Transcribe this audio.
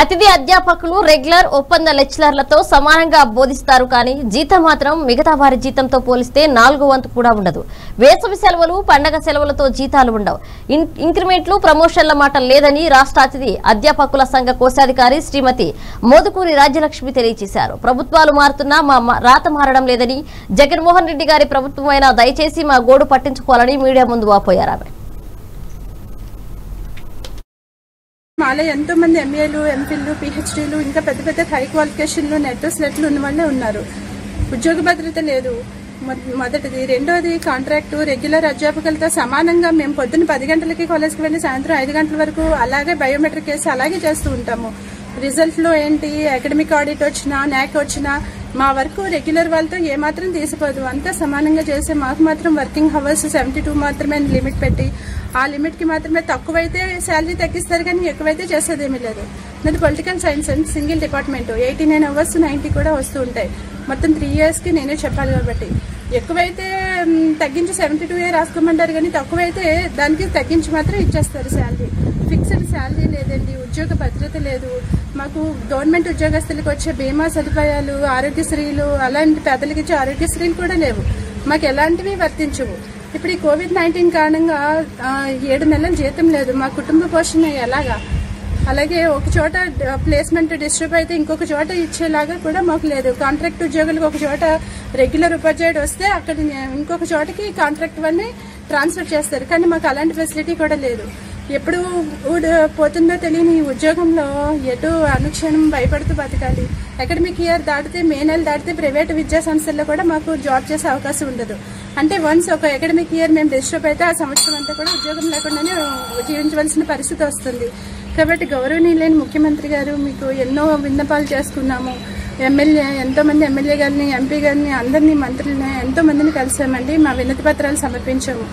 అతిథి అధ్యాపకులు రెగ్యులర్ ఒప్పంద లెక్చరర్లతో సమానంగా బోధిస్తారు కానీ జీతం మాత్రం మిగతా వారి జీతంతో పోలిస్తే నాలుగో వంతు కూడా ఉండదు. వేసవి సెలవులు పండగ సెలవులతో జీతాలు ఉండవు. ఇంక్రిమెంట్లు ప్రమోషన్ల మాట లేదని రాష్ట్ర అతిథి అధ్యాపకుల సంఘ కోశాధికారి శ్రీమతి మోదుకూరి రాజ్యలక్ష్మి తెలియజేశారు. ప్రభుత్వాలు మారుతున్నా మా మా- రాత మారడం లేదని జగన్మోహన్ రెడ్డి గారి ప్రభుత్వమైనా దయచేసి మా గోడు పట్టించుకోవాలని మీడియా ముందు వాపోయారు ఆమె. మాలో ఎంతో మంది ఎంఏలు ఎంఫిల్లు పిహెచ్డీలు ఇంకా పెద్ద పెద్ద హై క్వాలిఫికేషన్లు నెట్ స్లెట్లు ఉన్న వాళ్ళే ఉన్నారు. ఉద్యోగ భద్రత లేదు. మొదటిది. రెండోది కాంట్రాక్టు రెగ్యులర్ అధ్యాపకులతో సమానంగా మేము పొద్దున్న పది గంటలకి కాలేజ్కి వెళ్ళి సాయంత్రం ఐదు గంటల వరకు అలాగే బయోమెట్రిక్ కేసు అలాగే చేస్తూ ఉంటాము. రిజల్ట్లో ఏంటి? అకాడమిక్ ఆడిట్ వచ్చినా నాక్ వచ్చినా మా వర్క్ రెగ్యులర్ వాళ్ళతో ఏమాత్రం తీసిపోదు. అంతా సమానంగా చేసే మాకు మాత్రం వర్కింగ్ హవర్స్ సెవెంటీ టూ మాత్రమే లిమిట్ పెట్టి ఆ లిమిట్కి మాత్రమే తక్కువైతే శాలరీ తగ్గిస్తారు కానీ ఎక్కువైతే చేసేదేమీ లేదు. నాది political science and single department eighty nine hours ninety కూడా వస్తూ ఉంటాయి. మొత్తం త్రీ ఇయర్స్కి నేనే చెప్పాలి కాబట్టి. ఎక్కువైతే తగ్గించి సెవెంటీ టూ ఏ రాసుకోమంటారు కానీ తక్కువైతే దానికి తగ్గించి మాత్రం ఇచ్చేస్తారు శాలరీ ఫిక్స్డ్ శాలరీ లేదండి ఉద్యోగ భద్రత లేదు. మాకు గవర్నమెంట్ ఉద్యోగస్తులకు వచ్చే బీమా సదుపాయాలు ఆరోగ్యశ్రీలు అలాంటి పెద్దలకి ఇచ్చే ఆరోగ్యశ్రీలు కూడా లేవు. మాకు ఎలాంటివి వర్తించవు. ఇప్పుడు ఈ కోవిడ్ నైన్టీన్ కారణంగా ఏడు నెలల జీతం లేదు. మా కుటుంబ పోషణ ఎలాగా? అలాగే ఒక చోట ప్లేస్మెంట్ డిస్టర్బ్ అయితే ఇంకొక చోట ఇచ్చేలాగా కూడా మాకు లేదు. కాంట్రాక్ట్ ఉద్యోగులకు ఒక చోట రెగ్యులర్ ఉపాధ్యాయుడు వస్తే అక్కడ ఇంకొక చోటకి కాంట్రాక్ట్ వాడిని ట్రాన్స్ఫర్ చేస్తారు. కానీ మాకు అలాంటి ఫెసిలిటీ కూడా లేదు. ఎప్పుడు ఊడ పోతుందో తెలియని ఉద్యోగంలో ఎటు అనుక్షణం భయపడుతూ బతకాలి. అకాడమిక్ ఇయర్ దాటితే మే నెల దాటితే ప్రైవేట్ విద్యా సంస్థల్లో కూడా మాకు జాబ్ చేసే అవకాశం ఉండదు. అంటే వన్స్ ఒక అకాడమిక్ ఇయర్ మేము డిస్టర్బ్ అయితే ఆ సంవత్సరం అంతా కూడా ఉద్యోగం లేకుండానే జీవించవలసిన పరిస్థితి వస్తుంది. కాబట్టి గౌరవనీయులైన ముఖ్యమంత్రి గారు మీకు ఎన్నో విన్నపాలు చేసుకున్నాము. ఎమ్మెల్యే ఎంతో మంది ఎమ్మెల్యే గారిని ఎంపీ గారిని అందరినీ మంత్రులని ఎంతో మందిని కలిసామండి. మా వినతి పత్రాలు సమర్పించాము.